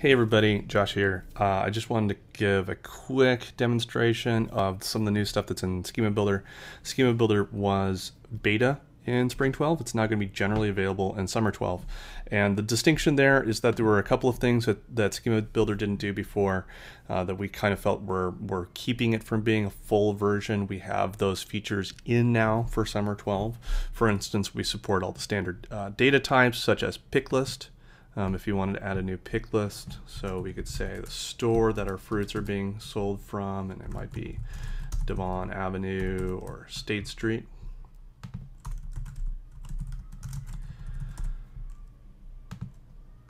Hey everybody, Josh here. Uh, I just wanted to give a quick demonstration of some of the new stuff that's in Schema Builder. Schema Builder was beta in Spring 12. It's now going to be generally available in Summer 12. And the distinction there is that there were a couple of things that, that Schema Builder didn't do before uh, that we kind of felt were, were keeping it from being a full version. We have those features in now for Summer 12. For instance, we support all the standard uh, data types such as pick list, um, if you wanted to add a new pick list. So we could say the store that our fruits are being sold from, and it might be Devon Avenue or State Street.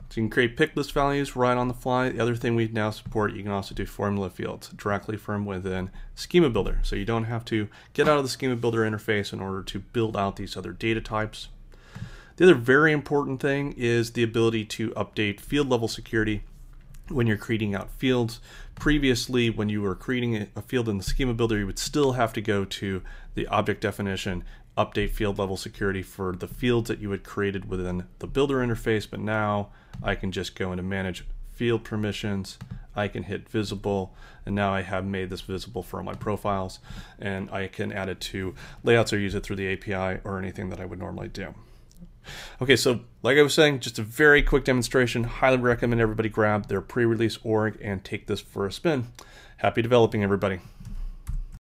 So you can create pick list values right on the fly. The other thing we now support, you can also do formula fields directly from within Schema Builder. So you don't have to get out of the Schema Builder interface in order to build out these other data types. The other very important thing is the ability to update field level security when you're creating out fields. Previously, when you were creating a field in the schema builder, you would still have to go to the object definition, update field level security for the fields that you had created within the builder interface. But now I can just go into manage field permissions. I can hit visible, and now I have made this visible for all my profiles, and I can add it to layouts or use it through the API or anything that I would normally do. Okay, so like I was saying, just a very quick demonstration. Highly recommend everybody grab their pre-release org and take this for a spin. Happy developing, everybody.